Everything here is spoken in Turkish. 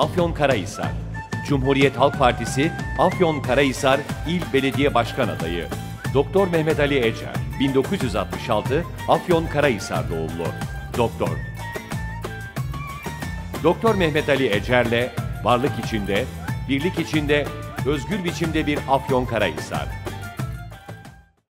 Afyonkarahisar. Cumhuriyet Halk Partisi Afyonkarahisar İl Belediye Başkan Adayı. Doktor Mehmet Ali Ecer, 1966 Afyonkarahisar doğumlu. Doktor. Doktor Mehmet Ali Ecer'le varlık içinde, birlik içinde, özgür biçimde bir Afyonkarahisar.